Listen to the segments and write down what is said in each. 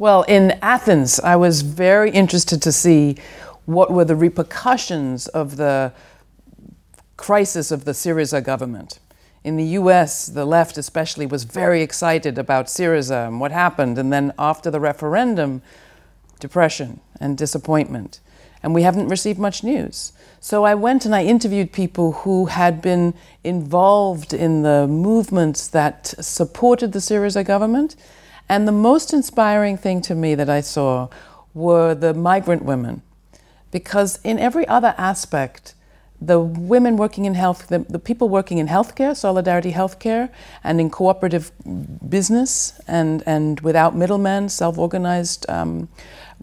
Well, in Athens, I was very interested to see what were the repercussions of the crisis of the Syriza government. In the US, the left especially was very excited about Syriza and what happened. And then after the referendum, depression and disappointment. And we haven't received much news. So I went and I interviewed people who had been involved in the movements that supported the Syriza government. And the most inspiring thing to me that I saw were the migrant women. Because in every other aspect, the women working in health, the, the, people working in healthcare, Solidarity Healthcare, and in cooperative business and, and without middlemen, self organized um,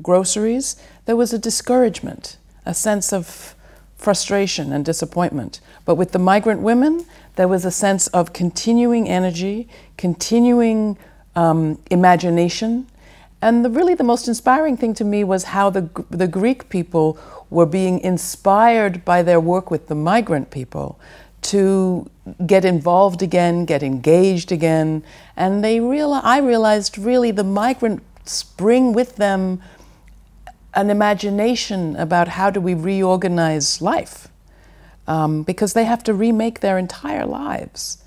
groceries, there was a discouragement, a sense of frustration and disappointment. But with the migrant women, there was a sense of continuing energy, continuing um, imagination. And the, really the most inspiring thing to me was how the, the Greek people were being inspired by their work with the migrant people to get involved again, get engaged again. And they real, I realized really the migrants bring with them an imagination about how do we reorganize life um, because they have to remake their entire lives.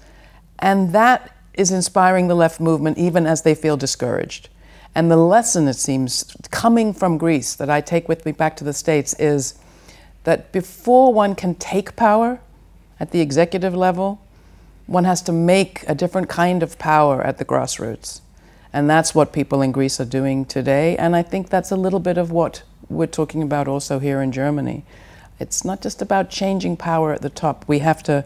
And that is inspiring the left movement even as they feel discouraged. And the lesson, it seems, coming from Greece that I take with me back to the States is that before one can take power at the executive level, one has to make a different kind of power at the grassroots. And that's what people in Greece are doing today. And I think that's a little bit of what we're talking about also here in Germany. It's not just about changing power at the top, we have to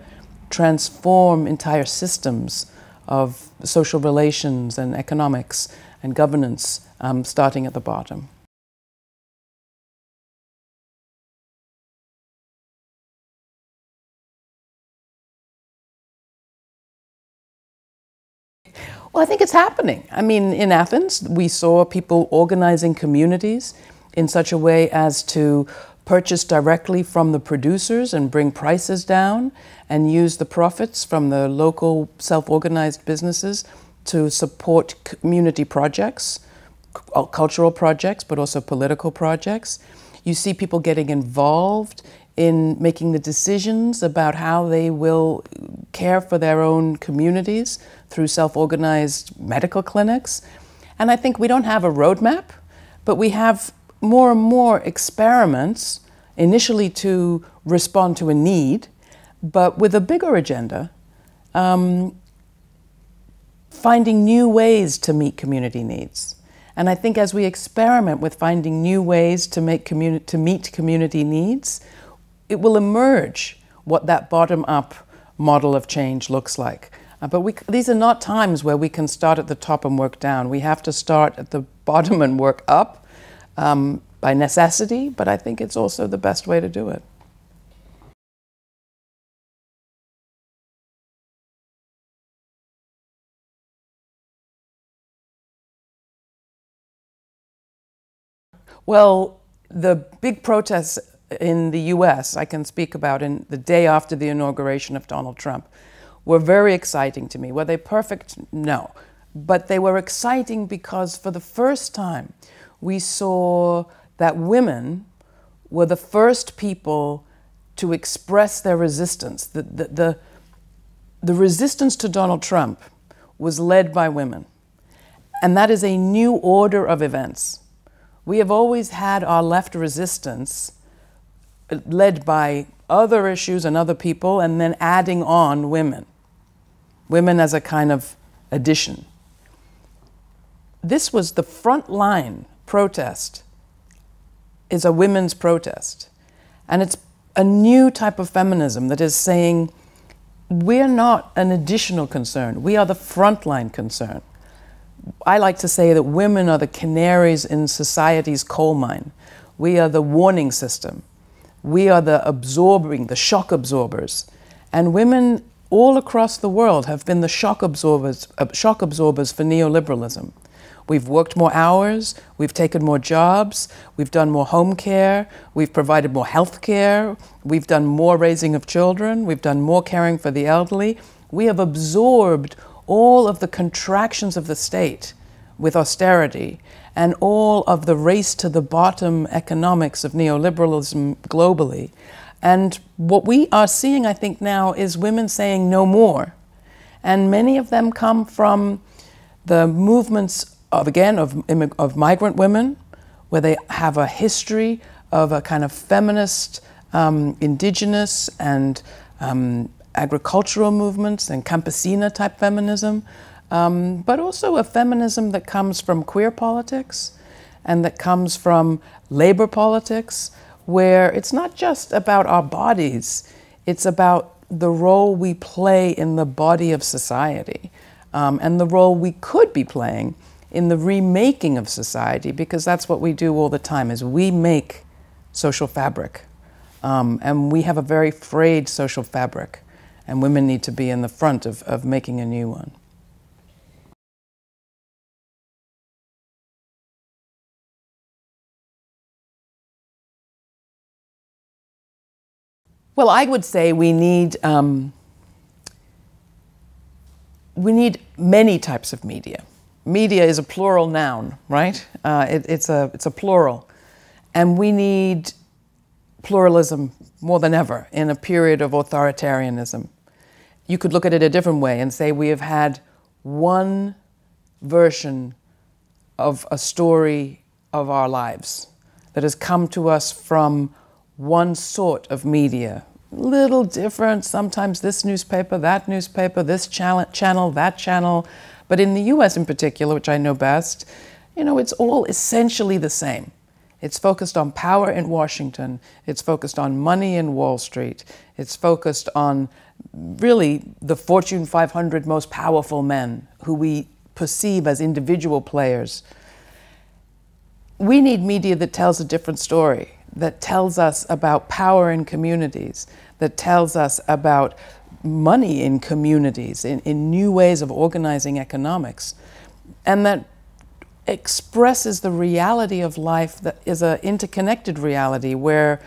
transform entire systems of social relations and economics and governance um, starting at the bottom. Well, I think it's happening. I mean, in Athens, we saw people organizing communities in such a way as to purchase directly from the producers and bring prices down and use the profits from the local self organized businesses to support community projects, uh, cultural projects, but also political projects. You see people getting involved in making the decisions about how they will care for their own communities through self organized medical clinics. And I think we don't have a roadmap, but we have more and more experiments, initially to respond to a need, but with a bigger agenda, um, finding new ways to meet community needs. And I think as we experiment with finding new ways to, make communi- to meet community needs, it will emerge what that bottom up model of change looks like. Uh, but we, these are not times where we can start at the top and work down. We have to start at the bottom and work up um, by necessity, but I think it's also the best way to do it. Well, the big protests in the US, I can speak about in the day after the inauguration of Donald Trump, were very exciting to me. Were they perfect? No. But they were exciting because for the first time we saw that women were the first people to express their resistance. The, the, the, the resistance to Donald Trump was led by women. And that is a new order of events. We have always had our left resistance uh, led by other issues and other people, and then adding on women. Women as a kind of addition. This was the front line protest, is a women's protest. And it's a new type of feminism that is saying, we're not an additional concern, we are the frontline concern. I like to say that women are the canaries in society's coal mine. We are the warning system. We are the absorbing, the shock absorbers. And women all across the world have been the shock absorbers, uh, shock absorbers for neoliberalism. We've worked more hours, we've taken more jobs, we've done more home care, we've provided more health care, we've done more raising of children, we've done more caring for the elderly. We have absorbed all of the contractions of the state with austerity and all of the race to the bottom economics of neoliberalism globally. And what we are seeing, I think, now is women saying no more. And many of them come from the movements of, again, of, of migrant women, where they have a history of a kind of feminist, um, indigenous, and um, agricultural movements and campesina type feminism, um, but also a feminism that comes from queer politics and that comes from labor politics, where it's not just about our bodies, it's about the role we play in the body of society um, and the role we could be playing in the remaking of society because that's what we do all the time is we make social fabric um, and we have a very frayed social fabric and women need to be in the front of, of making a new one Well, I would say we need um, we need many types of media. Media is a plural noun, right? Uh, it, it's a it's a plural, and we need pluralism more than ever in a period of authoritarianism. You could look at it a different way and say we have had one version of a story of our lives that has come to us from one sort of media, little different, sometimes this newspaper, that newspaper, this channel, that channel. But in the US in particular, which I know best, you know, it's all essentially the same. It's focused on power in Washington. It's focused on money in Wall Street. It's focused on really the Fortune 500 most powerful men who we perceive as individual players. We need media that tells a different story that tells us about power in communities, that tells us about money in communities, in, in new ways of organizing economics, and that expresses the reality of life that is an interconnected reality where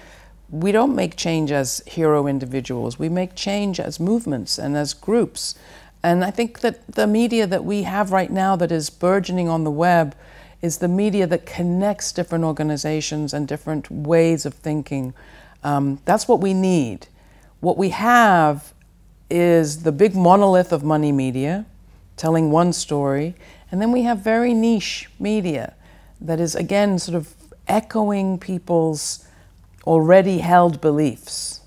we don't make change as hero individuals, we make change as movements and as groups. And I think that the media that we have right now that is burgeoning on the web is the media that connects different organizations and different ways of thinking. Um, that's what we need. What we have is the big monolith of money media, telling one story, and then we have very niche media that is, again, sort of echoing people's already held beliefs.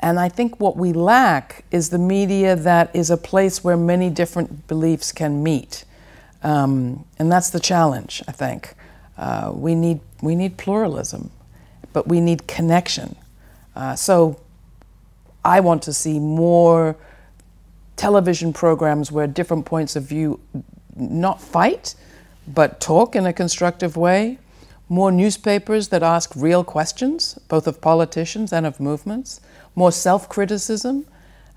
And I think what we lack is the media that is a place where many different beliefs can meet. Um, and that's the challenge, I think. Uh, we, need, we need pluralism, but we need connection. Uh, so I want to see more television programs where different points of view not fight, but talk in a constructive way. More newspapers that ask real questions, both of politicians and of movements. More self criticism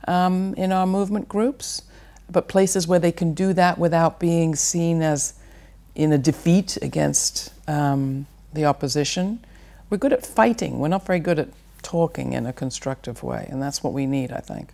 um, in our movement groups but places where they can do that without being seen as in a defeat against um, the opposition. We're good at fighting, we're not very good at talking in a constructive way, and that's what we need, I think.